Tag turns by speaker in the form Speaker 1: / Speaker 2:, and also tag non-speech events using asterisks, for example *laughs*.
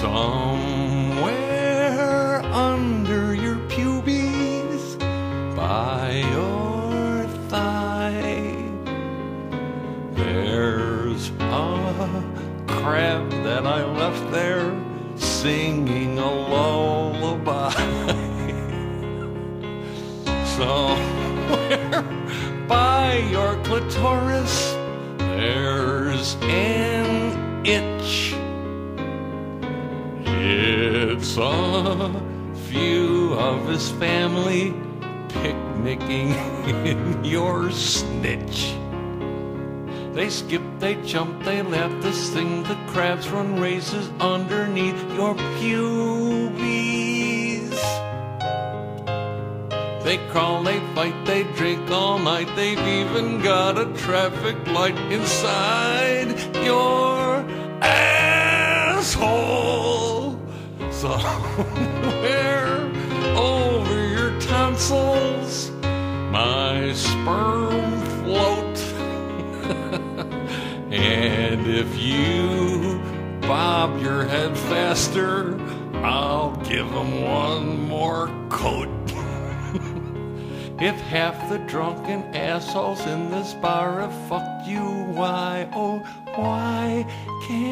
Speaker 1: Somewhere under your pubes, by your thigh, there's a crab that I left there singing a lullaby. *laughs* Somewhere by your clitoris, there's It's a few of his family picnicking *laughs* in your snitch. They skip, they jump, they laugh, they sing, the crabs run races underneath your pubes. They crawl, they fight, they drink all night, they've even got a traffic light inside your asshole. Somewhere over your tonsils, my sperm float. *laughs* and if you bob your head faster, I'll give 'em one more coat. *laughs* If half the drunken assholes in this bar have fucked you, why, oh, why can't?